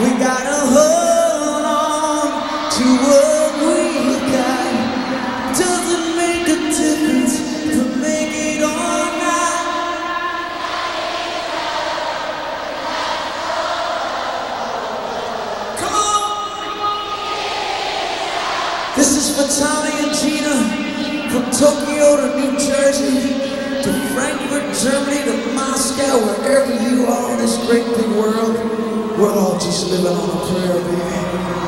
We gotta hold on to what we got. Doesn't make a difference to make it or not. Come on! This is for Tommy and Gina from Tokyo to New Jersey to Frankfurt, Germany to Moscow, wherever you are in this great big world. We're all just living on a prayer, baby.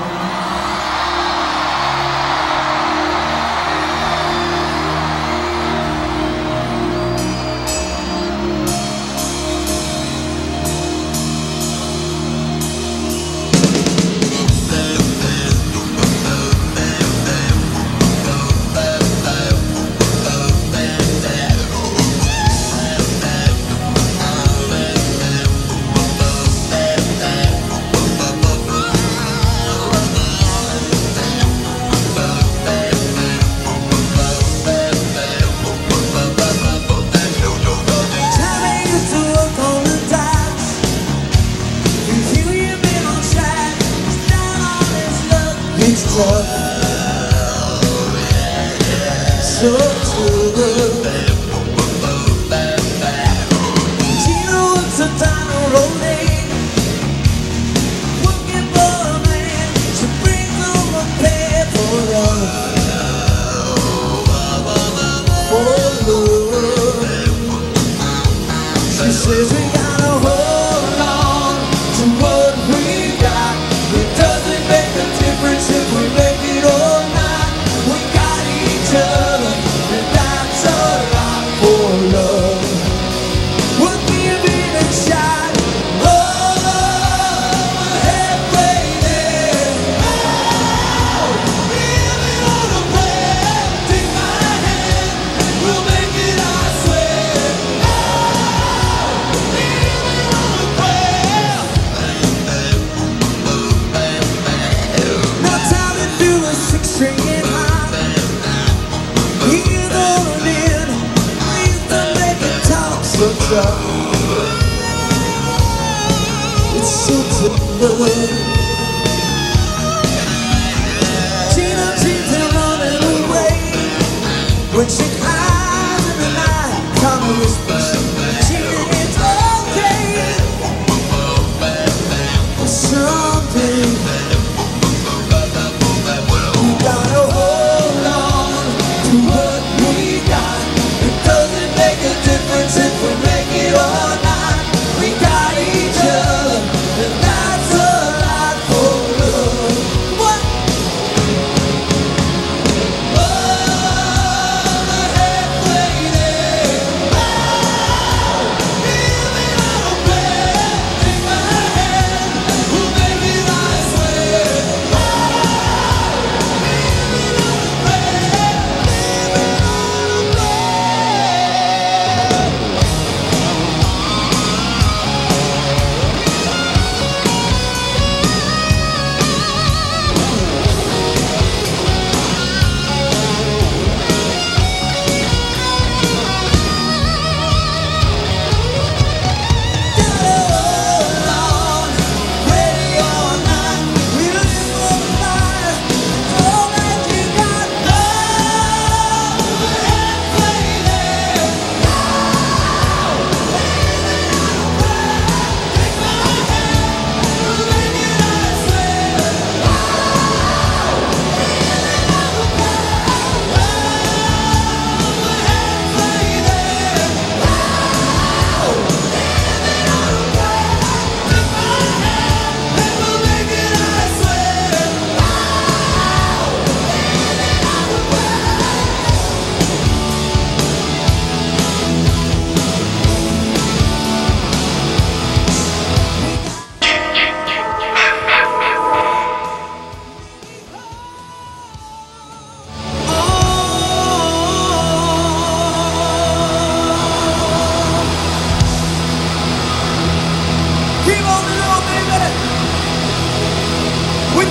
He's tough. So true. Gina works a diner all day. Working for a man. She brings home a pay for love. For love. She says so tough. It's so. Gina seems to running away when she cries in the night. Tommy whispers, Gina, it's okay. Someday.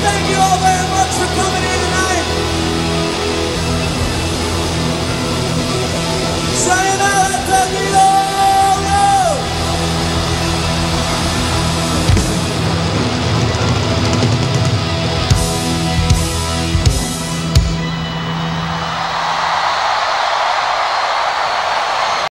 thank you all very much for coming in.